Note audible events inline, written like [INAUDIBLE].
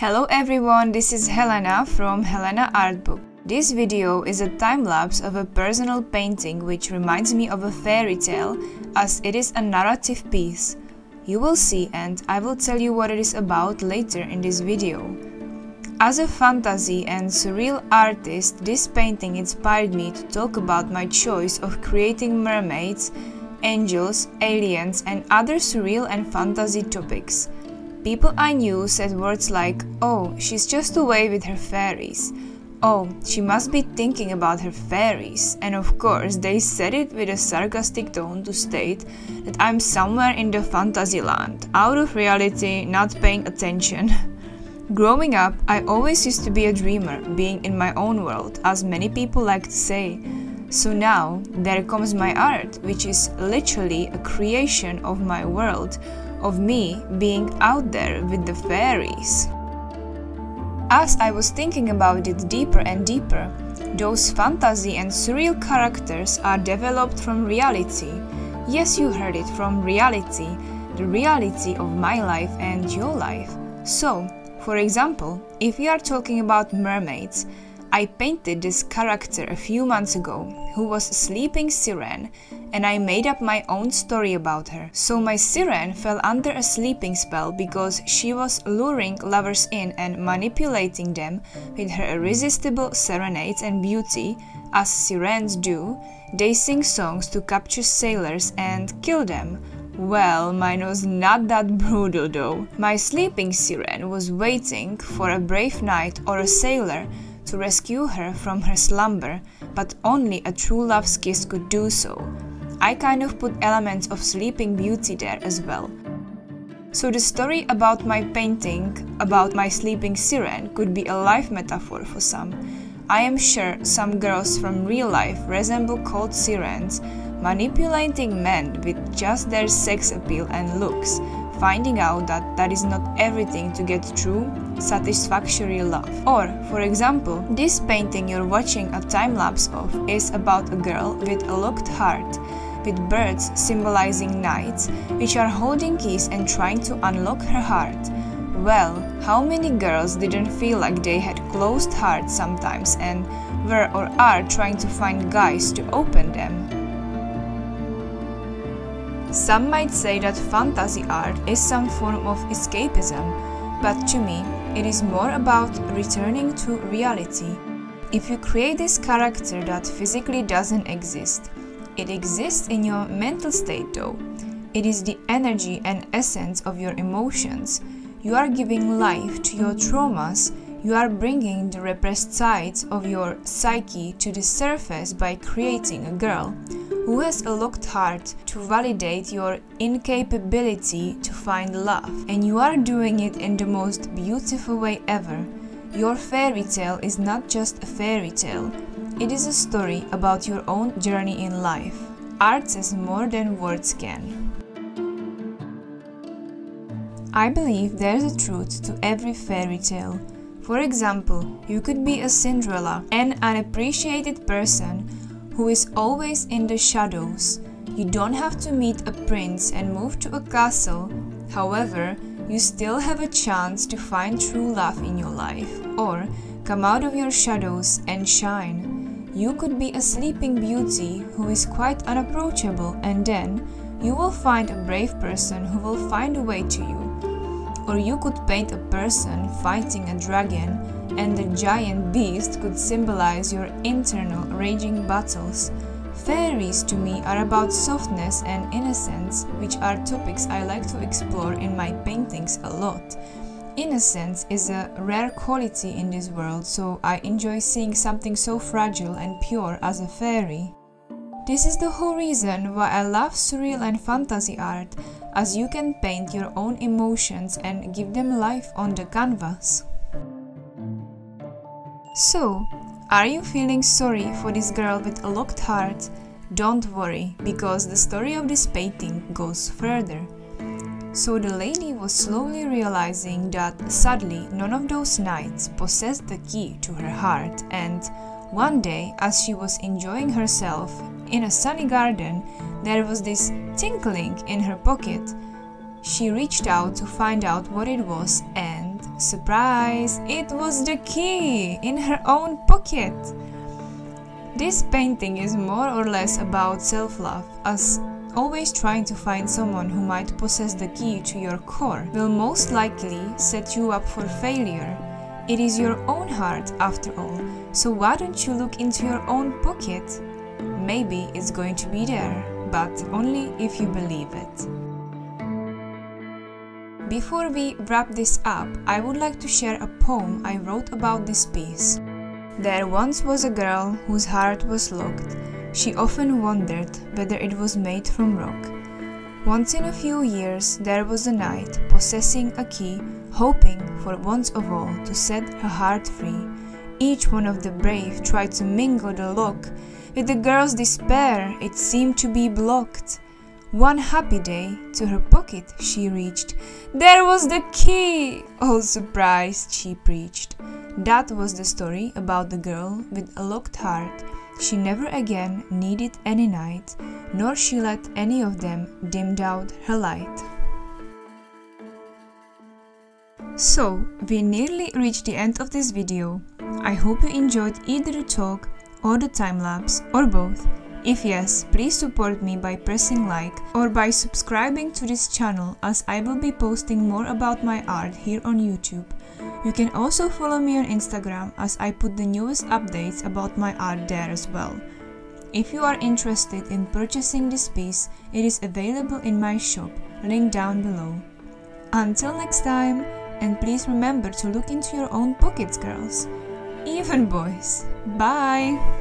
Hello everyone, this is Helena from Helena Artbook. This video is a time-lapse of a personal painting which reminds me of a fairy tale as it is a narrative piece. You will see and I will tell you what it is about later in this video. As a fantasy and surreal artist, this painting inspired me to talk about my choice of creating mermaids, angels, aliens and other surreal and fantasy topics. People I knew said words like, oh, she's just away with her fairies. Oh, she must be thinking about her fairies. And of course, they said it with a sarcastic tone to state that I'm somewhere in the fantasy land, out of reality, not paying attention. [LAUGHS] Growing up, I always used to be a dreamer, being in my own world, as many people like to say. So now, there comes my art, which is literally a creation of my world, of me being out there with the fairies. As I was thinking about it deeper and deeper, those fantasy and surreal characters are developed from reality. Yes, you heard it from reality, the reality of my life and your life. So, for example, if we are talking about mermaids, I painted this character a few months ago who was sleeping siren and I made up my own story about her. So my siren fell under a sleeping spell because she was luring lovers in and manipulating them with her irresistible serenades and beauty as sirens do. They sing songs to capture sailors and kill them. Well, mine was not that [LAUGHS] brutal though. My sleeping siren was waiting for a brave knight or a sailor to rescue her from her slumber, but only a true love's kiss could do so. I kind of put elements of Sleeping Beauty there as well. So the story about my painting, about my sleeping siren, could be a life metaphor for some. I am sure some girls from real life resemble cold sirens, manipulating men with just their sex appeal and looks, finding out that that is not everything to get true, satisfactory love. Or, for example, this painting you're watching a time lapse of is about a girl with a locked heart, with birds symbolizing knights, which are holding keys and trying to unlock her heart. Well, how many girls didn't feel like they had closed hearts sometimes and were or are trying to find guys to open them? Some might say that fantasy art is some form of escapism, but to me, it is more about returning to reality. If you create this character that physically doesn't exist, it exists in your mental state though. It is the energy and essence of your emotions. You are giving life to your traumas. You are bringing the repressed sides of your psyche to the surface by creating a girl who has a locked heart to validate your incapability to find love. And you are doing it in the most beautiful way ever. Your fairy tale is not just a fairy tale, it is a story about your own journey in life. Art says more than words can. I believe there's a truth to every fairy tale. For example, you could be a Cinderella, an unappreciated person who is always in the shadows. You don't have to meet a prince and move to a castle. However, you still have a chance to find true love in your life or come out of your shadows and shine. You could be a sleeping beauty who is quite unapproachable and then you will find a brave person who will find a way to you. Or you could paint a person fighting a dragon and the giant beast could symbolize your internal raging battles. Fairies to me are about softness and innocence, which are topics I like to explore in my paintings a lot. Innocence is a rare quality in this world, so I enjoy seeing something so fragile and pure as a fairy. This is the whole reason why I love surreal and fantasy art, as you can paint your own emotions and give them life on the canvas. So, are you feeling sorry for this girl with a locked heart? Don't worry, because the story of this painting goes further. So the lady was slowly realizing that sadly none of those knights possessed the key to her heart and one day as she was enjoying herself in a sunny garden there was this tinkling in her pocket. She reached out to find out what it was and surprise, it was the key in her own pocket. This painting is more or less about self love, as always trying to find someone who might possess the key to your core will most likely set you up for failure. It is your own heart after all, so why don't you look into your own pocket? Maybe it's going to be there, but only if you believe it. Before we wrap this up, I would like to share a poem I wrote about this piece. There once was a girl whose heart was locked. She often wondered whether it was made from rock. Once in a few years there was a knight possessing a key, hoping for once of all to set her heart free. Each one of the brave tried to mingle the lock. With the girl's despair, it seemed to be blocked. One happy day, to her pocket she reached. There was the key! Oh, All surprised, she preached. That was the story about the girl with a locked heart. She never again needed any knight, nor she let any of them dimmed out her light. So, we nearly reached the end of this video. I hope you enjoyed either the talk or the time lapse or both. If yes, please support me by pressing like or by subscribing to this channel as I will be posting more about my art here on YouTube. You can also follow me on Instagram as I put the newest updates about my art there as well. If you are interested in purchasing this piece, it is available in my shop, link down below. Until next time, and please remember to look into your own pockets, girls. Even boys. Bye!